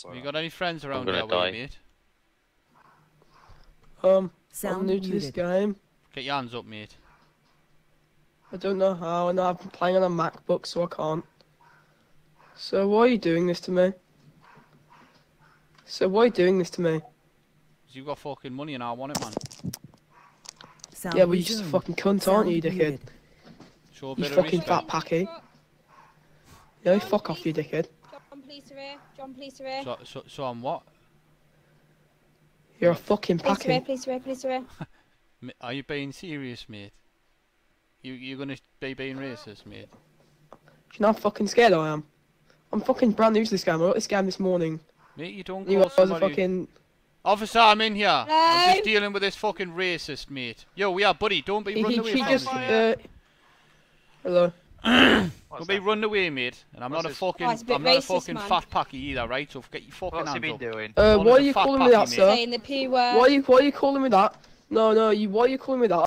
So Have you got any friends around here, with you, mate? Um, Sound I'm new to this game. Get your hands up, mate. I don't know how, and I've been playing on a MacBook, so I can't. So why are you doing this to me? So why are you doing this to me? 'Cause you've got fucking money and I want it, man. Sound yeah, but you're just a fucking cunt, aren't you, dickhead? muted. Show a You of fucking respect. fat packy. Yeah, fuck off, you dickhead. John, please survey. John, please survey. So, so, so I'm what? You're a fucking Please survey, packy. please survey, please survey. M- Are you being serious, mate? You you gonna be being racist, mate? Do you know how fucking scared I am? I'm fucking brand new to this game. I got this game this morning. Mate, you don't call guys somebody. fucking. Officer, I'm in here. I'm just dealing with this fucking racist, mate. Yo, we are, buddy. Don't be He, running he, away he from just. us. Uh, hello. Don't be running away, mate. And I'm What's not a fucking, Oh, it's a bit I'm not a fucking man. fat packy either, right? So get your fucking What's he hands been up. doing? Uh, Call why are you calling me that, mate. sir? Saying the P word. Why are you, why are you calling me that? No, no, you, why are you calling me that?